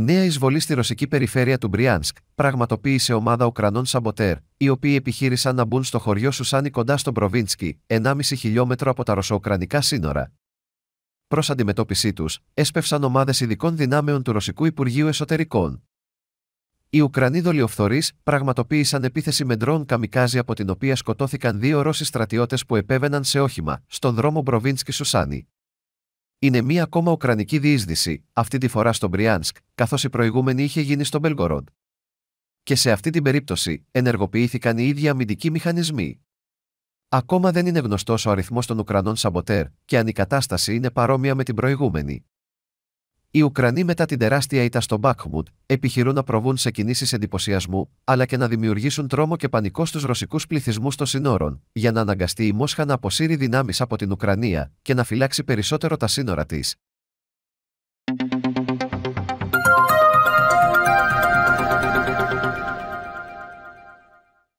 Νέα εισβολή στη ρωσική περιφέρεια του Μπριάνσκ πραγματοποίησε ομάδα Ουκρανών Σαμποτέρ, οι οποίοι επιχείρησαν να μπουν στο χωριό Σουσάνι κοντά στον Προβίνσκι, 1,5 χιλιόμετρο από τα ρωσοουκρανικά σύνορα. Προς αντιμετώπιση τους, έσπευσαν ομάδες ειδικών δυνάμεων του Ρωσικού Υπουργείου Εσωτερικών. Οι Ουκρανοί δολιοφθορείς πραγματοποίησαν επίθεση με ντρόν καμικάζι από την οποία σκοτώθηκαν δύο Ρώσοι στρατιώτες που επέβαιναν σε όχημα, στον δρόμο Μπροβίνσκι Σουσάνι. Είναι μία ακόμα Ουκρανική διείσδυση, αυτή τη φορά στο Μπριάνσκ, καθώς η προηγούμενη είχε γίνει στο Μπελγκορόντ. Και σε αυτή την περίπτωση, ενεργοποιήθηκαν οι ίδιοι αμυντικοί μηχανισμοί. Ακόμα δεν είναι γνωστός ο αριθμός των Ουκρανών Σαμποτέρ, και αν η κατάσταση είναι παρόμοια με την προηγούμενη. Οι Ουκρανοί μετά την τεράστια ήττα στο Μπάκχμουτ επιχειρούν να προβούν σε κινήσεις εντυπωσιασμού, αλλά και να δημιουργήσουν τρόμο και πανικό στους ρωσικούς πληθυσμούς των συνόρων, για να αναγκαστεί η Μόσχα να αποσύρει δυνάμεις από την Ουκρανία και να φυλάξει περισσότερο τα σύνορα της,